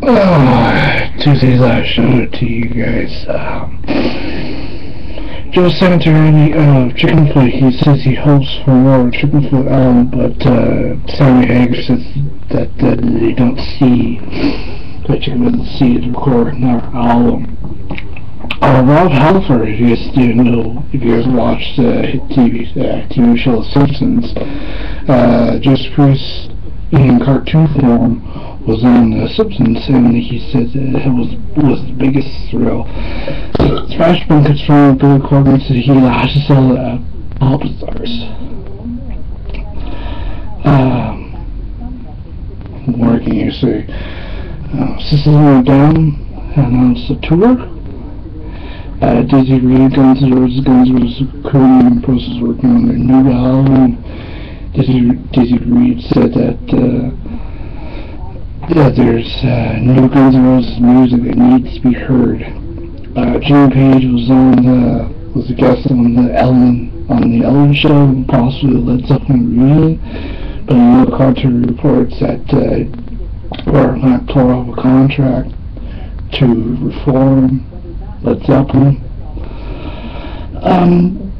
Uh, Tuesday's last show to you guys. Um, Joe Satriani of Chickenfoot, he says he hopes for more Chickenfoot album, but uh, Sammy Hagar says that, that they don't see, that Chicken doesn't see it recording our album. Uh, Rob Halford, if you guys know, if you guys watched the TV, uh, TV show The Simpsons, uh, just in cartoon form was on The Simpsons, and he said that it was was the biggest thrill. Thrash been confirmed Billy Corgan said he lashes sell uh, pop stars. Um, can you say? Uh, System of a Down announced a tour. Uh, Dizzy Reed, Guns N' Roses, Guns N' Roses the process working on their new album. Dizzy, Dizzy Reed said that uh, yeah, there's uh, new Guns N' Roses music that needs to be heard. Uh, Jimmy Page was on the was a guest on the Ellen on the Ellen show, possibly the Led Zeppelin reunion. But Neil Carter reports that uh, Plant tore off a contract to reform Led Zeppelin. Um,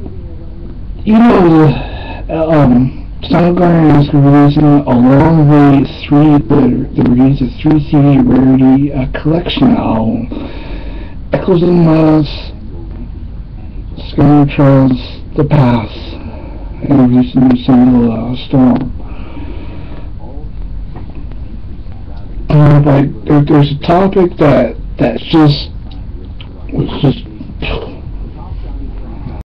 you know, the, um, Is releasing a long way three the the release a three CD rarity uh, collection album. Echoes of the Miles, Skyrim Trails, The Path, and released a new single uh, Storm. Uh, there's a topic that that's just